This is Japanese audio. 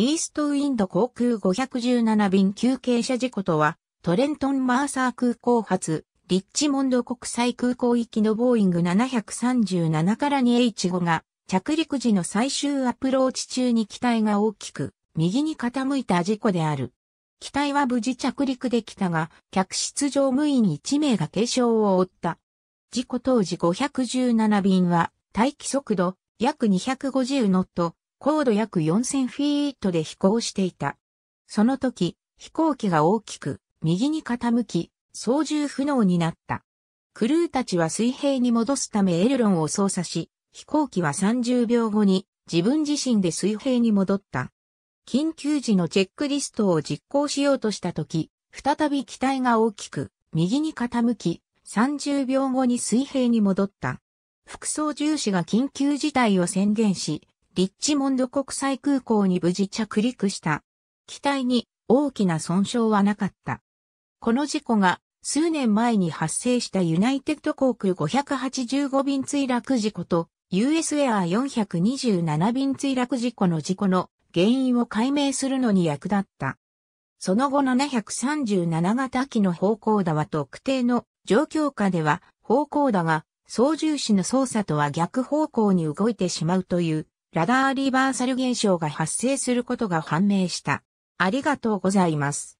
イーストウィンド航空517便急傾斜事故とは、トレントンマーサー空港発、リッチモンド国際空港行きのボーイング737から2 H5 が着陸時の最終アプローチ中に機体が大きく右に傾いた事故である。機体は無事着陸できたが、客室乗務員1名が軽傷を負った。事故当時517便は待機速度約250ノット、高度約4000フィートで飛行していた。その時、飛行機が大きく右に傾き、操縦不能になった。クルーたちは水平に戻すためエルロンを操作し、飛行機は30秒後に自分自身で水平に戻った。緊急時のチェックリストを実行しようとしたとき、再び機体が大きく右に傾き、30秒後に水平に戻った。副操縦士が緊急事態を宣言し、リッチモンド国際空港に無事着陸した。機体に大きな損傷はなかった。この事故が数年前に発生したユナイテッド航空585便墜落事故と US エアー427便墜落事故の事故の原因を解明するのに役立った。その後737型機の方向打は特定の状況下では方向打が操縦士の操作とは逆方向に動いてしまうというラダーリバーサル現象が発生することが判明した。ありがとうございます。